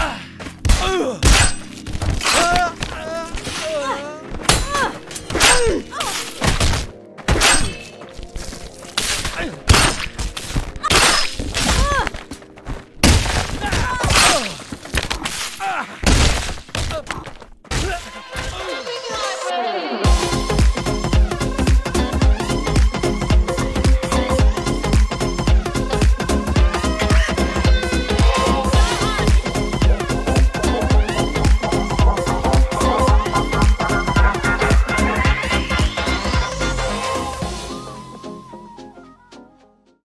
Yeah!